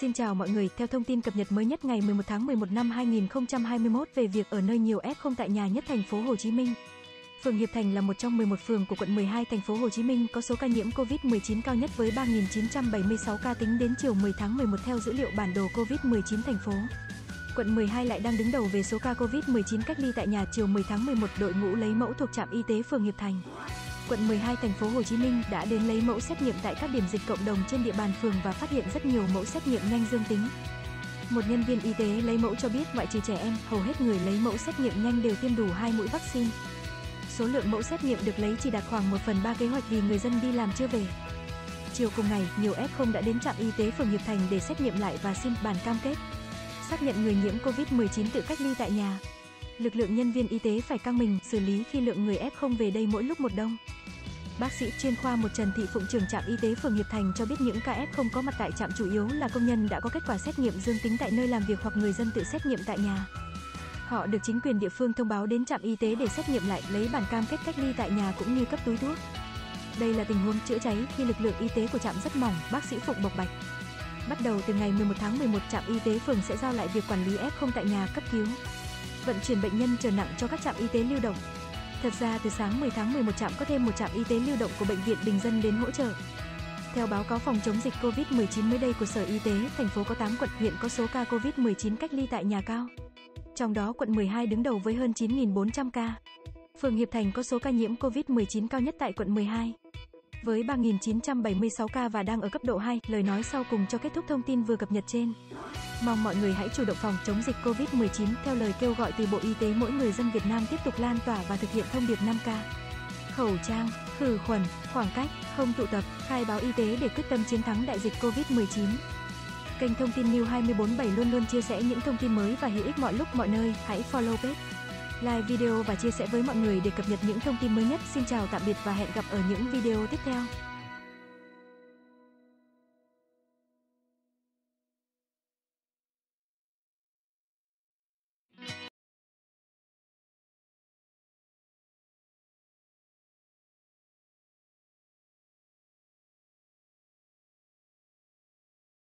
Xin chào mọi người, theo thông tin cập nhật mới nhất ngày 11 tháng 11 năm 2021 về việc ở nơi nhiều F0 tại nhà nhất thành phố Hồ Chí Minh. Phường Hiệp Thành là một trong 11 phường của quận 12 thành phố Hồ Chí Minh có số ca nhiễm COVID-19 cao nhất với 3.976 ca tính đến chiều 10 tháng 11 theo dữ liệu bản đồ COVID-19 thành phố. Quận 12 lại đang đứng đầu về số ca COVID-19 cách ly tại nhà chiều 10 tháng 11 đội ngũ lấy mẫu thuộc trạm y tế phường Hiệp Thành quận 12 thành phố Hồ Chí Minh đã đến lấy mẫu xét nghiệm tại các điểm dịch cộng đồng trên địa bàn phường và phát hiện rất nhiều mẫu xét nghiệm nhanh dương tính. Một nhân viên y tế lấy mẫu cho biết ngoại trừ trẻ em, hầu hết người lấy mẫu xét nghiệm nhanh đều tiêm đủ hai mũi vaccine. Số lượng mẫu xét nghiệm được lấy chỉ đạt khoảng 1 phần 3 kế hoạch vì người dân đi làm chưa về. Chiều cùng ngày, nhiều F0 đã đến trạm y tế phường Hiệp Thành để xét nghiệm lại và xin bản cam kết. Xác nhận người nhiễm COVID-19 tự cách ly tại nhà. Lực lượng nhân viên y tế phải căng mình xử lý khi lượng người F0 về đây mỗi lúc một đông. Bác sĩ chuyên khoa một Trần Thị Phụng trưởng trạm y tế phường Hiệp Thành cho biết những ca F0 có mặt tại trạm chủ yếu là công nhân đã có kết quả xét nghiệm dương tính tại nơi làm việc hoặc người dân tự xét nghiệm tại nhà. Họ được chính quyền địa phương thông báo đến trạm y tế để xét nghiệm lại, lấy bản cam kết cách ly tại nhà cũng như cấp túi thuốc. Đây là tình huống chữa cháy khi lực lượng y tế của trạm rất mỏng, bác sĩ Phụng bộc bạch. Bắt đầu từ ngày 11 tháng 11, trạm y tế phường sẽ giao lại việc quản lý F0 tại nhà cấp cứu. Vận chuyển bệnh nhân trở nặng cho các trạm y tế lưu động, Thật ra từ sáng 10 tháng 11 trạm có thêm một trạm y tế lưu động của bệnh viện Bình dân đến hỗ trợ. Theo báo cáo phòng chống dịch COVID-19 mới đây của Sở Y tế, thành phố có 8 quận huyện có số ca COVID-19 cách ly tại nhà cao. Trong đó quận 12 đứng đầu với hơn 9.400 ca. Phường Hiệp Thành có số ca nhiễm COVID-19 cao nhất tại quận 12 với 3.976 ca và đang ở cấp độ 2, lời nói sau cùng cho kết thúc thông tin vừa cập nhật trên. Mong mọi người hãy chủ động phòng chống dịch COVID-19 theo lời kêu gọi từ Bộ Y tế mỗi người dân Việt Nam tiếp tục lan tỏa và thực hiện thông điệp 5K. Khẩu trang, khử khuẩn, khoảng cách, không tụ tập, khai báo y tế để quyết tâm chiến thắng đại dịch COVID-19. Kênh thông tin New 247 luôn luôn chia sẻ những thông tin mới và hữu ích mọi lúc mọi nơi, hãy follow page, like video và chia sẻ với mọi người để cập nhật những thông tin mới nhất. Xin chào tạm biệt và hẹn gặp ở những video tiếp theo.